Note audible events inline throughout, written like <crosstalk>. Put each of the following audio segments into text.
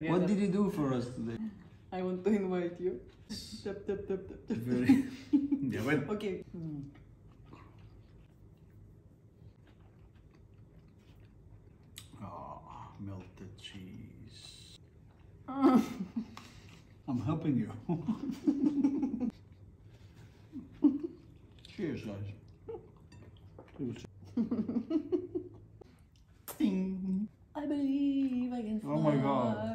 What did you do for us today? I want to invite you. Tap, tap, tap, tap, tap. Very. <laughs> yeah, well. Okay. Mm. Oh, melted cheese. <laughs> I'm helping you. Cheers, guys. <laughs> Ding. I believe I can fly. Oh my God.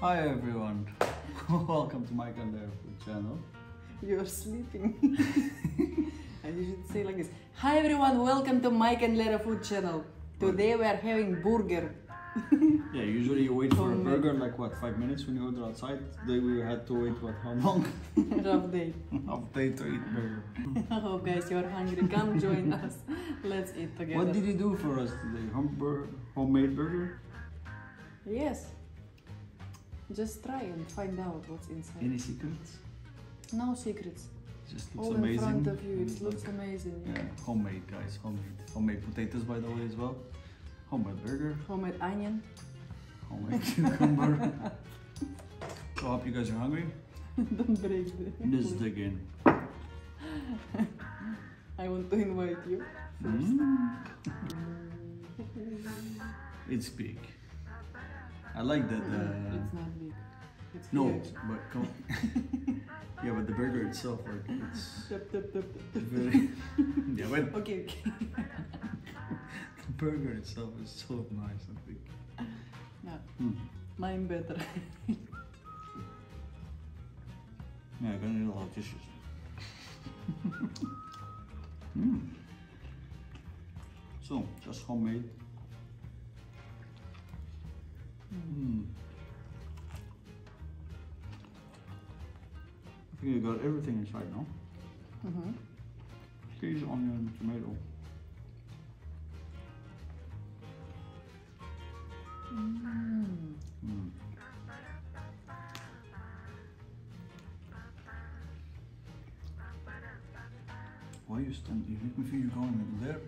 Hi everyone. <laughs> Welcome to my Food channel. You're sleeping. <laughs> and you should say like this. Hi everyone, welcome to Mike and Lera Food Channel. Today we are having burger. <laughs> Yeah, usually you wait for a burger like what, five minutes when you order outside? Today we had to wait what, how long? Rough day. Half day to eat burger. Oh, guys, you're hungry. Come join us. Let's eat together. What did you do for us today? Humber, homemade burger? Yes. Just try and find out what's inside. Any secrets? No secrets. Just looks All amazing. in front of you. It looks amazing. Yeah, homemade guys, homemade. Homemade potatoes by the way as well. Homemade burger, Homemade onion. homemade <laughs> cucumber. so I hope you guys are hungry. <laughs> Don't break the. Let's dig in. I want to invite you. Mm. <laughs> It's big. I like that. Uh, it's not big. It's no, huge. but come. <laughs> yeah, but the burger itself, like it's tap, tap, tap. very. <laughs> yeah, but Okay, okay. <laughs> the burger itself is so nice. I think. Yeah, Hmm. mine better. Yeah, I'm gonna need a lot of tissues. mm. So, just homemade. Mm. I think you got everything inside now. Mm-hmm. Cheese, onion, tomato. Mm. Mm. Why you stand? You make me feel you're going in there.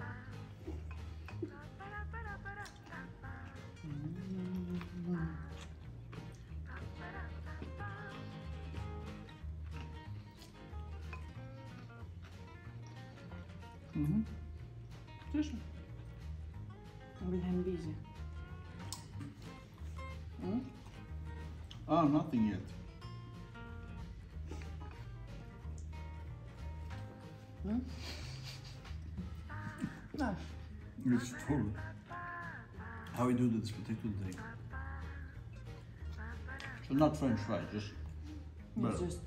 Mm? No. It's full. How we do this potato today? So not French fries, just It's just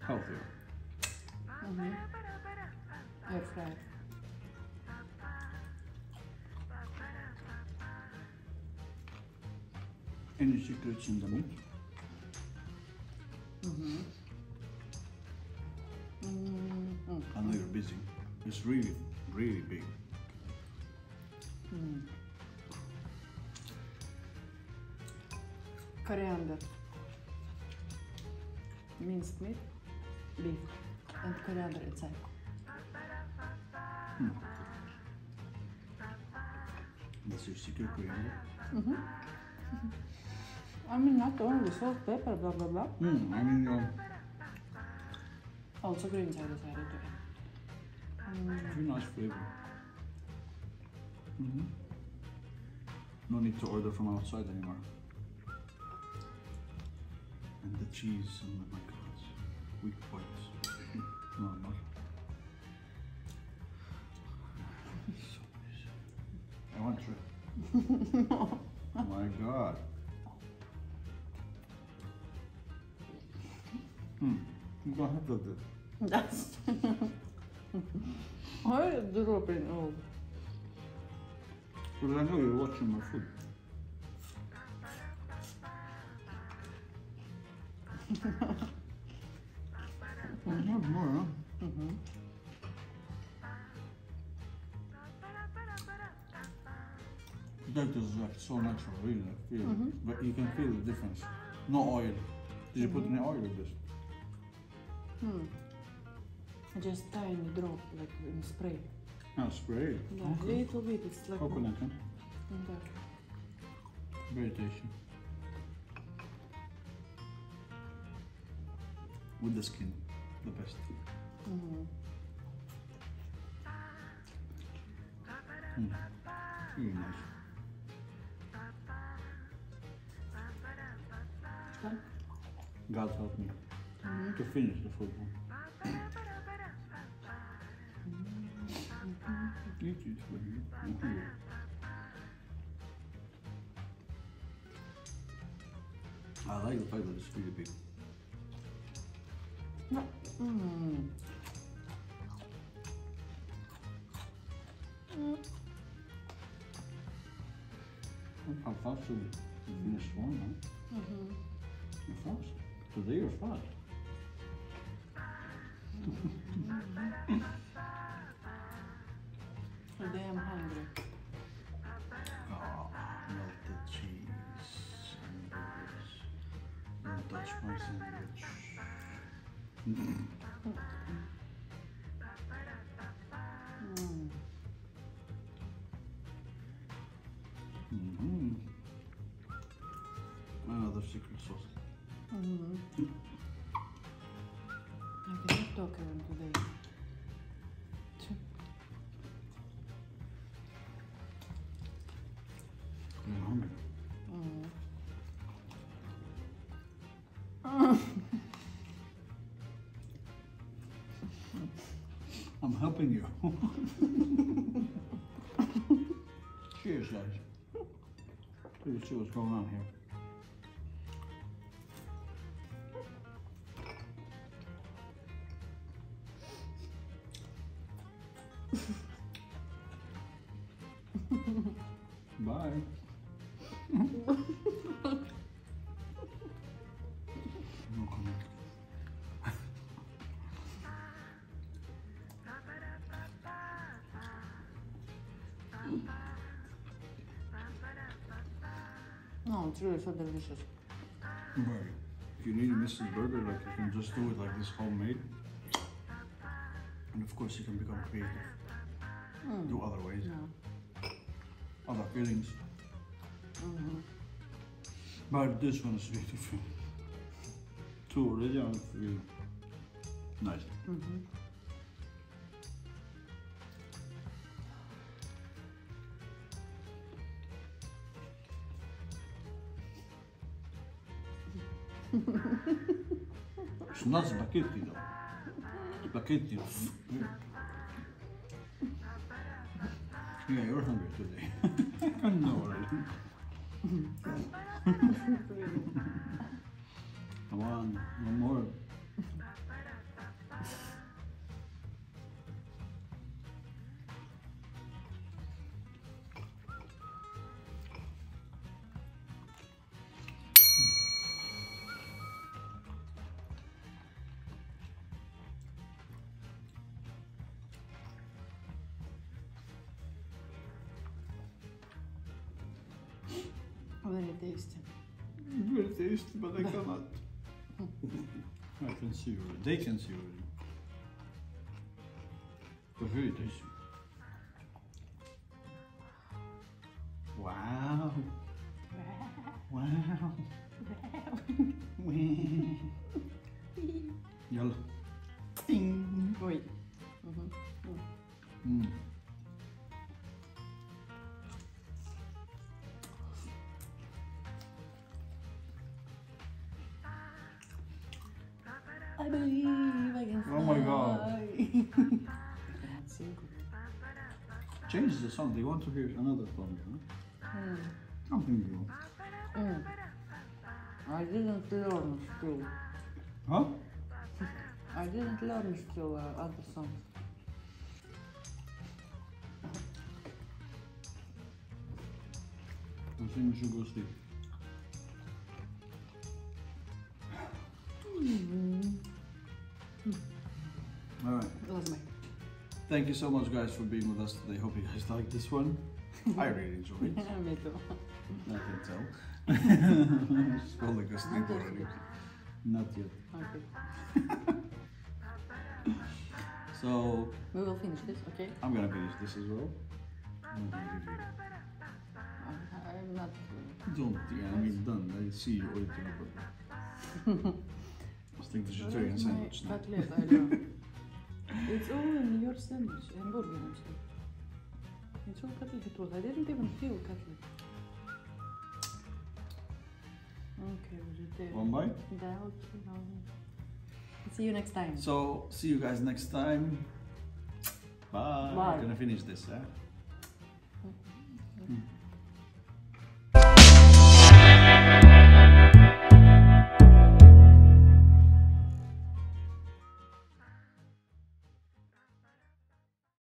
healthier. mm-hmm. air fryer. Any secrets in the meat? Mm-hmm. Busy. It's really, really big. Mm. Coriander. Minced meat, beef, and coriander inside. Hmm. That's your secret coriander? Mm-hmm. I mean, not only salt, pepper, blah blah blah. Hmm, I mean, um, Also greens I decided to add. Mm. very nice flavor. hmm No need to order from outside anymore. And the cheese, oh my god, weak points. <laughs> No, not. So nice. I want to. <laughs> oh my god. Hmm. You don't have to do. That's. <laughs> I drop in all. Because I know you're watching my food. There's not more, huh? Mm-hmm. That is like so natural, really. I feel Mhm. But you can feel the difference. No oil. Did you put any oil in this? Hmm. Just tiny drop, like in spray. No, spray. Yeah, Okay. little bit. It's like Coconut, huh? Very tasty. With the skin, the best. Mm. Mm. Really nice. God help me Mhm. to finish the food. Eat it, baby. I'm. I like the fact that it's really big. Mm. Mm. How fast you you finished one, huh? Mm-hmm. You're fast. Today you're fast. <laughs> I'm damn hungry. Oh, melted cheese and burgers. Don't touch my sandwich. Mm. Mm-hmm. Another secret sauce. Mm-hmm. I I'm helping you. <laughs> Cheers, guys. Let's see what's going on here. <laughs> Bye. <laughs> No, it's really so delicious. Right. If you need a Mrs. Burger, like you can just do it like this homemade. And of course you can become creative. Mm. Do other ways, No. other fillings. Mm-hmm. But this one is really too original. Really nice. Mm-hmm. It's not spaghetti though. Spaghetti. yeah, you're hungry today. <laughs> I know already. <laughs> Come on, one more. Böyle değişti. maar ik but het cannot. I can see already. They can see already. But very tasty. Wow. Wow. Wow. Yalla. Song. They want to hear another song. Huh? Mm. Something new. Mm. I didn't learn still. Huh? I didn't learn still uh, other songs. I think we should go sleep. All right. Thank you so much, guys, for being with us today. Hope you guys <laughs> liked this one. I really enjoyed it. <laughs> Me too. I can tell. <laughs> Just felt like a Not yet. already. Not yet. Okay. So We will finish this, okay? I'm gonna finish this as well. I'm gonna give you- I, I'm not. Don't, yeah, I mean, done. I see you already but It's like vegetarian sandwich now. Cutlet, I know. it's all in your sandwich, hamburger and stuff. It's all cutlet it. I didn't even feel cutlet. Okay, vegetarian. One bite? No. See you next time. So, see you guys next time. Bye. Bye. Gonna finish this, yeah? Mm.